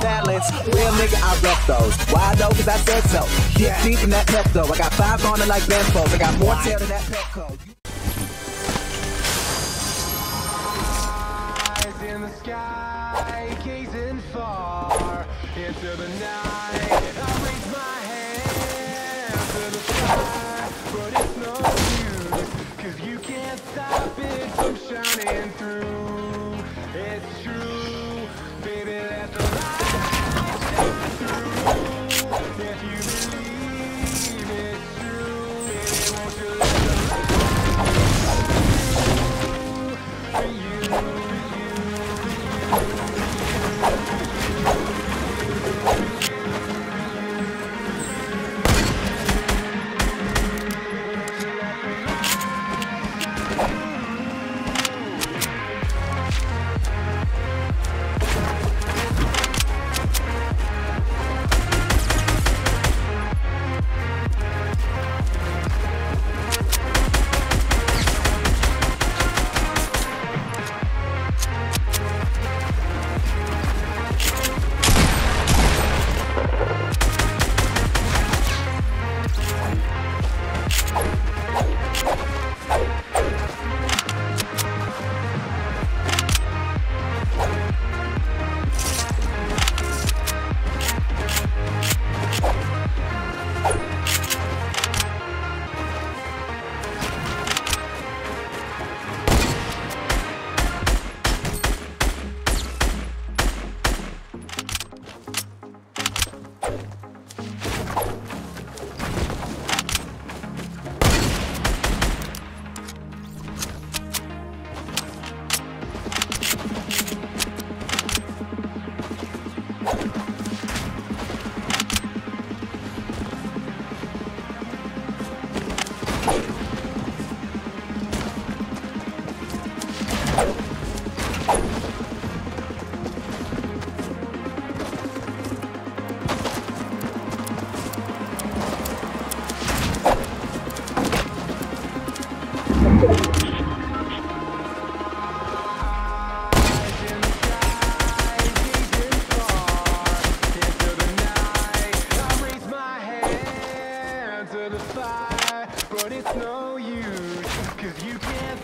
Balance, real nigga, I rep those. Why though? Cause I said so. Get deep in that pep though. I got five on it like Benfos. I got more tail than that. Eyes in the sky, gazing far into the night. I raise my hand to the sky, but it's no use, cause you can't stop it from shining through.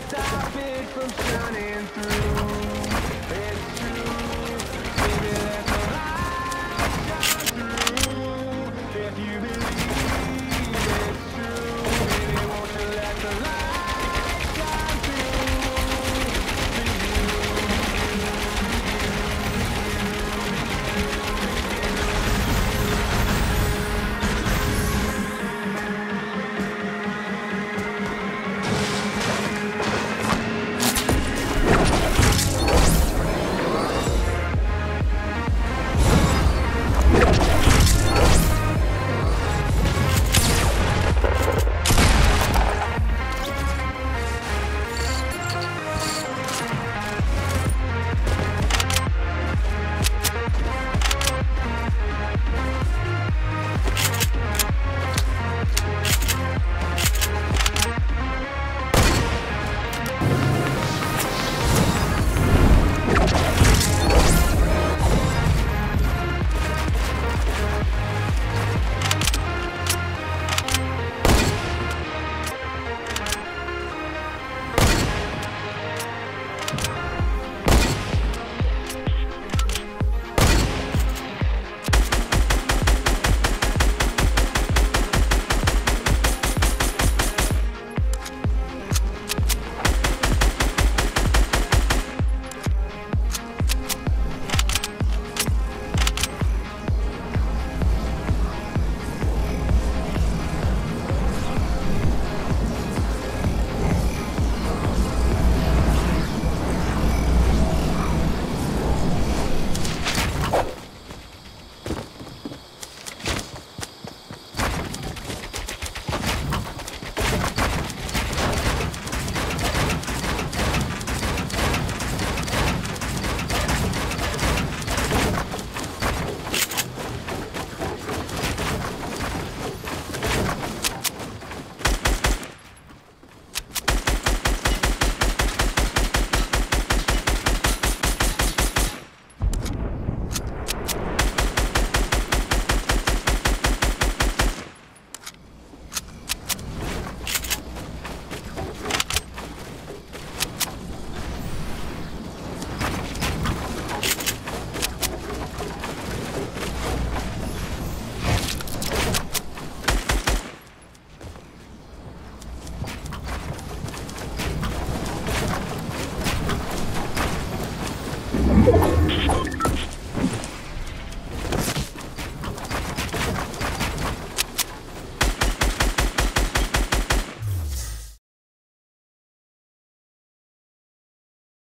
stop it from shining through. It's true.